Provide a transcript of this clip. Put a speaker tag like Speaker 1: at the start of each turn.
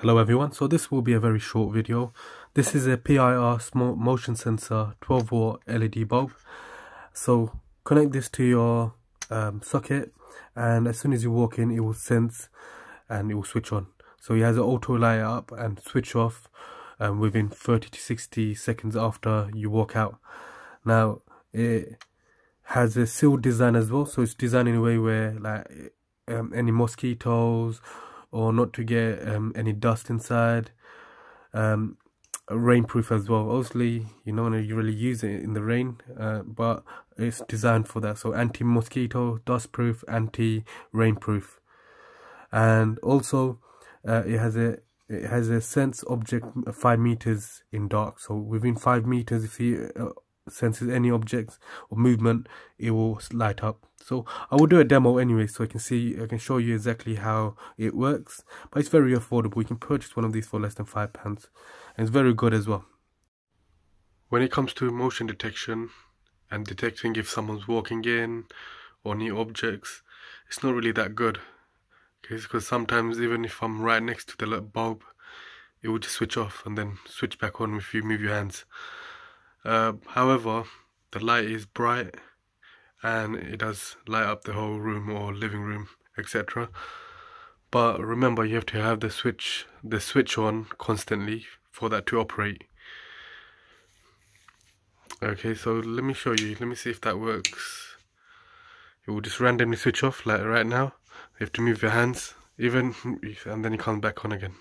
Speaker 1: Hello everyone, so this will be a very short video. This is a PIR small motion sensor 12 volt LED bulb. So connect this to your um, socket and as soon as you walk in it will sense and it will switch on. So it has an auto light up and switch off um, within 30 to 60 seconds after you walk out. Now it has a sealed design as well, so it's designed in a way where like um, any mosquitoes or not to get um, any dust inside. Um, rainproof as well. Obviously, you want to really use it in the rain, uh, but it's designed for that. So anti-mosquito, dust-proof, anti-rainproof, and also uh, it has a it has a sense object five meters in dark. So within five meters, if you uh, senses any objects or movement it will light up. So i will do a demo anyway so i can see i can show you exactly how it works. But it's very affordable. You can purchase one of these for less than five pounds. And it's very good as well. When it comes to motion detection and detecting if someone's walking in or near objects it's not really that good. Okay because sometimes even if i'm right next to the bulb it will just switch off and then switch back on if you move your hands uh, however, the light is bright and it does light up the whole room or living room, etc. But remember, you have to have the switch the switch on constantly for that to operate. Okay, so let me show you. Let me see if that works. It will just randomly switch off like right now. You have to move your hands, even, and then it comes back on again.